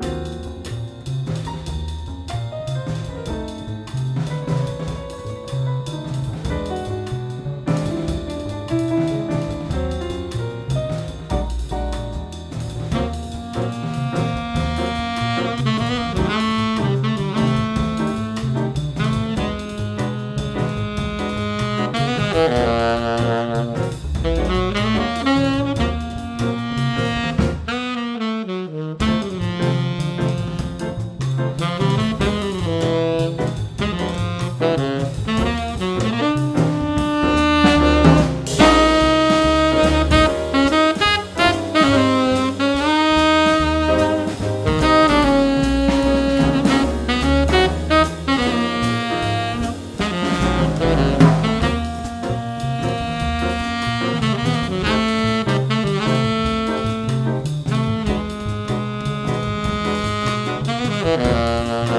Bye.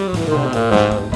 うん。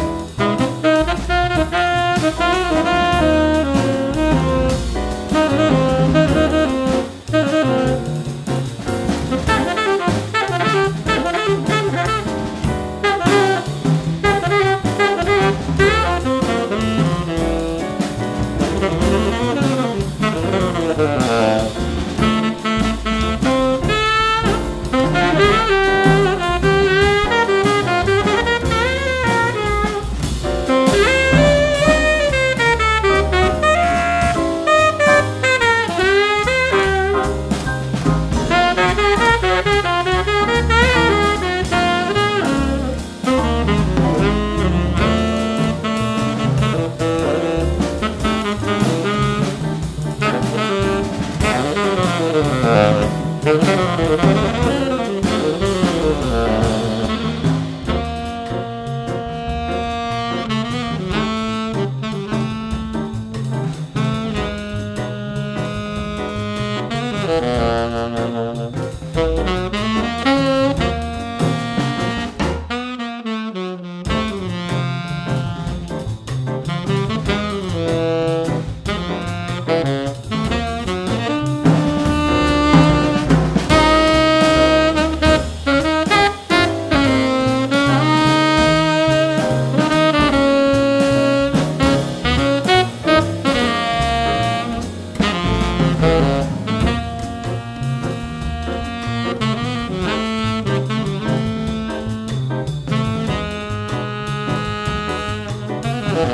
Thank you.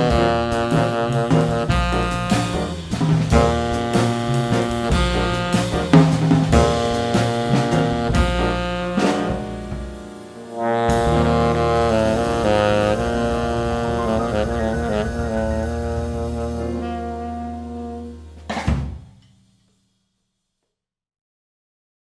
Música